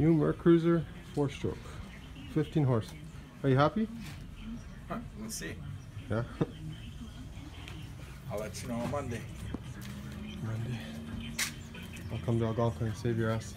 New Merc Cruiser, four stroke, 15 horse. Are you happy? Huh, Let's see. Yeah. I'll let you know on Monday. Monday. I'll come to Algonquin and save your ass.